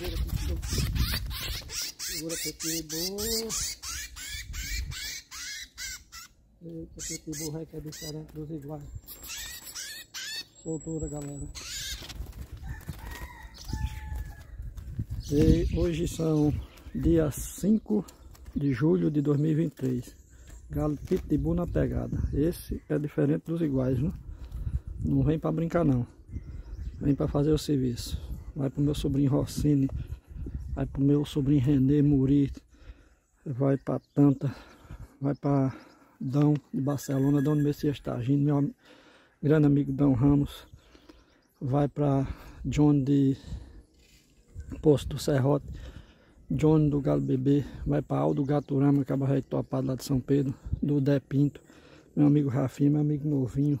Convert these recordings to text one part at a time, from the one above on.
Segura pitbull. Segura pitbull. Eita, pitbull é que é diferente dos iguais. Soltura, galera. E hoje são dia 5 de julho de 2023. Galo pitbull na pegada. Esse é diferente dos iguais, né? Não vem para brincar não. Vem para fazer o serviço. Vai pro meu sobrinho Rossini. Vai pro meu sobrinho René Muri. Vai para Tanta. Vai para Dão de Barcelona, Dão de Messias Targino, meu grande amigo Dão Ramos. Vai para John de Posto do Serrote. John do Galo Bebê, vai para Aldo Gaturama, Cabarré Topado lá de São Pedro, do Dé Pinto, meu amigo Rafinha, meu amigo Novinho,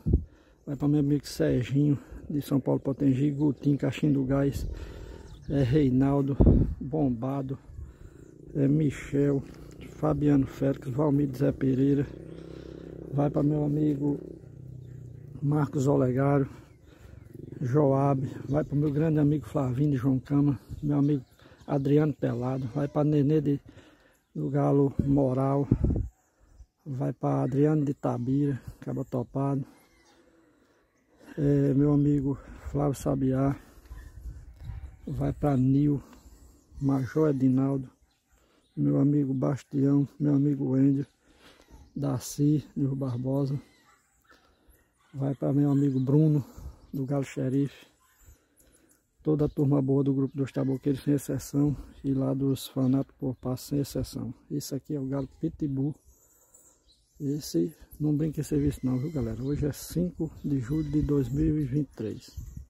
vai para meu amigo Serginho, de São Paulo Potengi, Gutim, Caixinho do Gás, é Reinaldo, Bombado, é Michel, Fabiano Félix, Valmir Zé Pereira, vai para meu amigo Marcos Olegário, Joab, vai para meu grande amigo Flavinho de João Cama, meu amigo Adriano Pelado, vai para Nenê de, do Galo Moral, vai para Adriano de Tabira, Cabo Topado, é, meu amigo Flávio Sabiá, vai para Nil, Major Edinaldo, meu amigo Bastião, meu amigo Ender, Darcy Rio Barbosa, vai para meu amigo Bruno, do Galo Xerife, toda a turma boa do grupo dos taboqueiros sem exceção e lá dos fanáticos por passo sem exceção. Esse aqui é o galo Pitbull. Esse não brinca em serviço não, viu galera? Hoje é 5 de julho de 2023.